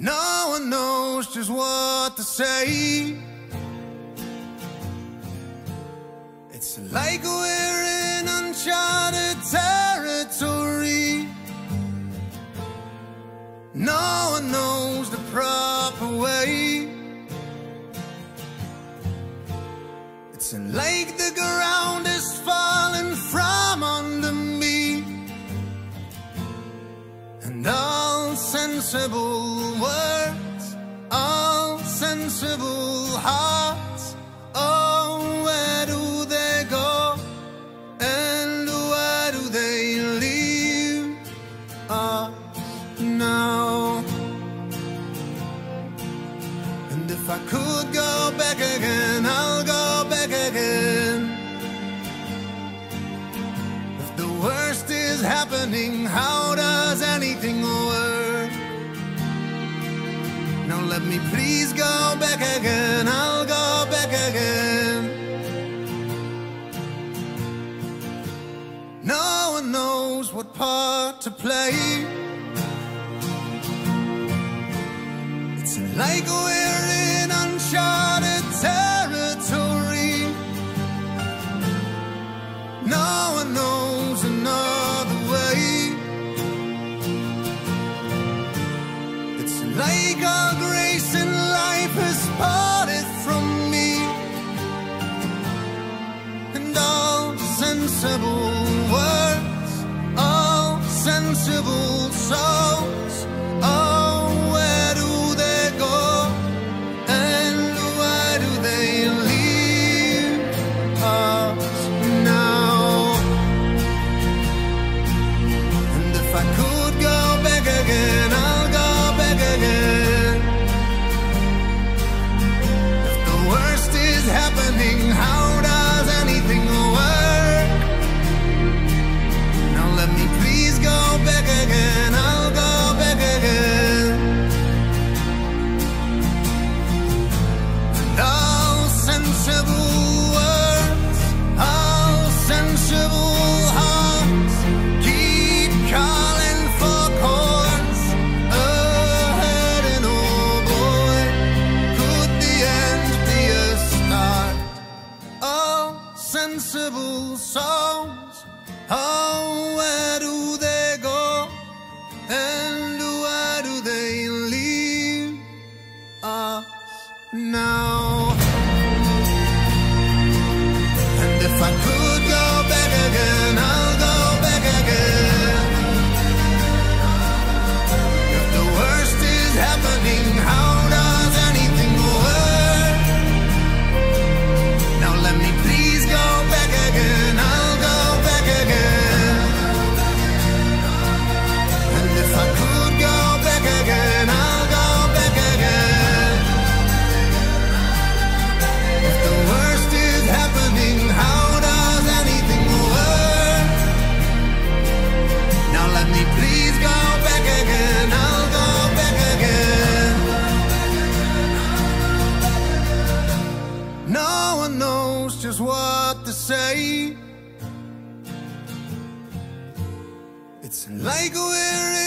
No one knows just what to say. It's like we're in uncharted territory. No one knows the proper way. Sensible words, all sensible hearts, oh, where do they go? And where do they leave us now? And if I could go back again, I'll go back again. If the worst is happening, how does anything let me please go back again, I'll go back again. No one knows what part to play. It's like we're in uncharted territory. No one knows another way. It's like all parted from me, and all sensible words, all sensible souls. Sensible songs, oh, where do they go? And why do they leave us now? And if I could just what to say. It's like we're